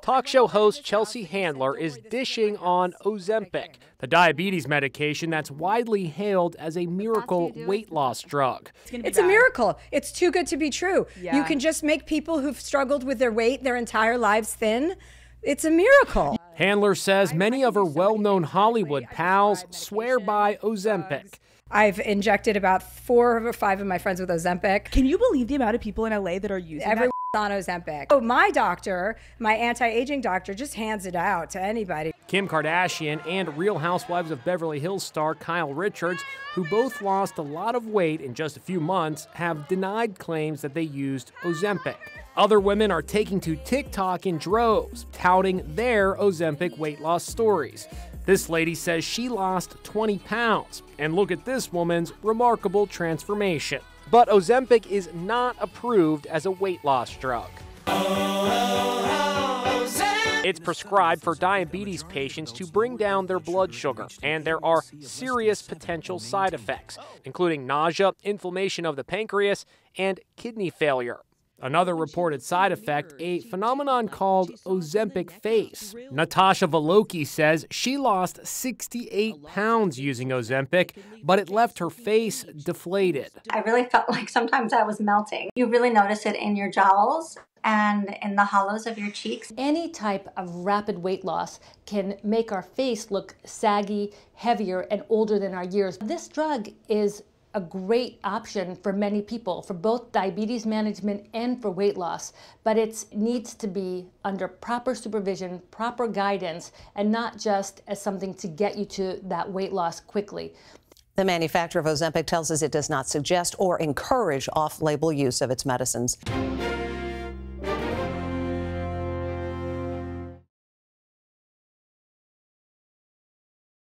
Talk show host Chelsea Handler is dishing on Ozempic, the diabetes medication that's widely hailed as a miracle weight loss drug. It's a miracle. It's too good to be true. You can just make people who've struggled with their weight their entire lives thin. It's a miracle. Handler says many of her well known Hollywood pals swear by Ozempic. I've injected about four or five of my friends with Ozempic. Can you believe the amount of people in LA that are using Everyone's that? On Ozempic. Oh, my doctor, my anti-aging doctor, just hands it out to anybody. Kim Kardashian and Real Housewives of Beverly Hills star Kyle Richards, who both lost a lot of weight in just a few months, have denied claims that they used Ozempic. Other women are taking to TikTok in droves, touting their Ozempic weight loss stories. This lady says she lost 20 pounds, and look at this woman's remarkable transformation. But Ozempic is not approved as a weight loss drug. It's prescribed for diabetes patients to bring down their blood sugar, and there are serious potential side effects, including nausea, inflammation of the pancreas, and kidney failure. Another reported side effect, a phenomenon called Ozempic face. Natasha Voloki says she lost 68 pounds using Ozempic, but it left her face deflated. I really felt like sometimes I was melting. You really notice it in your jowls and in the hollows of your cheeks. Any type of rapid weight loss can make our face look saggy, heavier, and older than our years. This drug is a great option for many people for both diabetes management and for weight loss, but it needs to be under proper supervision, proper guidance, and not just as something to get you to that weight loss quickly. The manufacturer of Ozempic tells us it does not suggest or encourage off label use of its medicines.